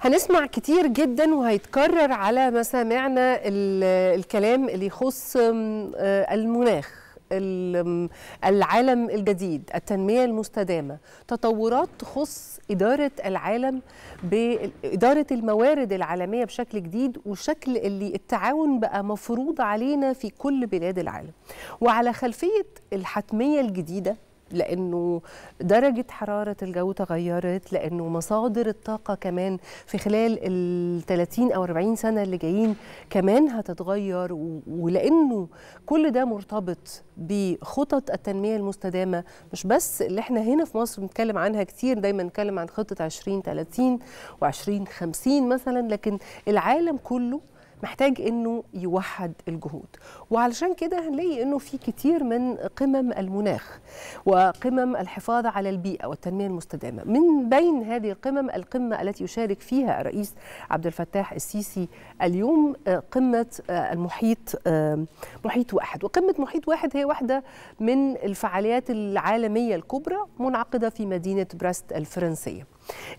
هنسمع كتير جدا وهيتكرر على مسامعنا ال- الكلام اللي يخص آه، المناخ ال- العالم الجديد التنمية المستدامة. تطورات تخص إدارة العالم بإدارة الموارد العالمية بشكل جديد وشكل اللي التعاون بقى مفروض علينا في كل بلاد العالم. وعلى خلفية الحتمية الجديدة لأنه درجة حرارة الجو تغيرت لأنه مصادر الطاقة كمان في خلال ال 30 أو 40 سنة اللي جايين كمان هتتغير و- ولأنه كل ده مرتبط بخطط التنمية المستدامة. مش بس اللي إحنا هنا في مصر بنتكلم عنها كتير دايما نتكلم عن خطة 2030 و2050 مثلا لكن العالم كله محتاج إنه يوحد الجهود. وعلشان كده هنلاقي إنه في كتير من قمم المناخ وقمم الحفاظ على البيئة والتنمية المستدامة. من بين هذه القمم القمة التي يشارك فيها الرئيس عبد الفتاح السيسي اليوم آه، قمة آه، المحيط آه، محيط واحد. وقمة محيط واحد هي واحدة من الفعاليات العالمية الكبرى منعقدة في مدينة بريست الفرنسية.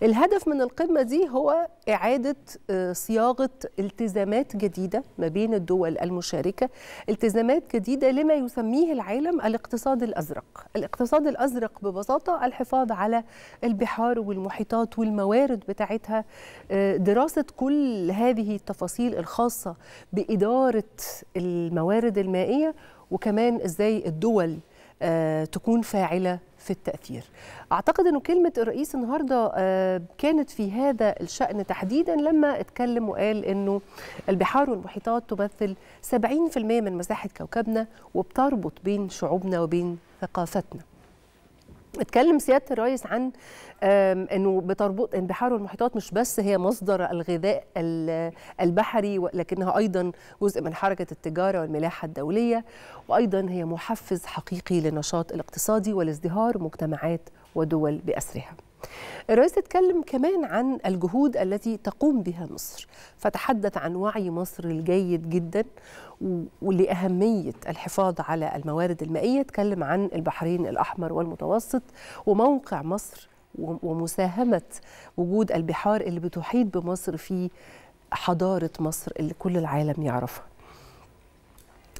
الهدف من القمة دي هو إعادة صياغة التزامات جديدة ما بين الدول المشاركة التزامات جديدة لما يسميه العالم الاقتصاد الأزرق. الاقتصاد الأزرق ببساطة الحفاظ على البحار والمحيطات والموارد بتاعتها. آه، دراسة كل هذه التفاصيل الخاصة بإدارة الموارد المائية وكمان إزاي الدول آه، تكون فاعلة في التأثير. أعتقد أنه كلمة الرئيس النهاردة آه، كانت في هذا الشأن تحديدا لما اتكلم وقال أنه البحار والمحيطات تمثل 70% من مساحة كوكبنا وبتربط بين شعوبنا وبين ثقافتنا. اتكلم سياده الرئيس عن إنه بتربط البحار والمحيطات مش بس هي مصدر الغذاء ال- البحري لكنها أيضا جزء من حركة التجارة والملاحة الدولية وأيضا هي محفز حقيقي للنشاط الاقتصادي والازدهار مجتمعات ودول بأسرها. الرئيس اتكلم كمان عن الجهود التي تقوم بها مصر فتحدث عن وعي مصر الجيد جدا ولأهمية الحفاظ على الموارد المائية اتكلم عن البحرين الأحمر والمتوسط وموقع مصر ومساهمة وجود البحار اللي بتحيط بمصر في حضارة مصر اللي كل العالم يعرفها.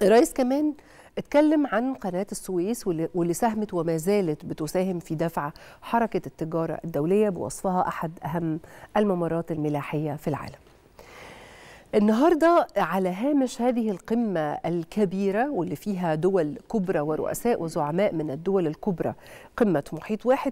الرئيس كمان اتكلم عن قناة السويس واللي ساهمت وما زالت بتساهم في دفع حركة التجارة الدولية بوصفها أحد أهم الممرات الملاحية في العالم. النهارده على هامش هذه القمة الكبيرة واللي فيها دول كبرى ورؤساء وزعماء من الدول الكبرى قمة محيط واحد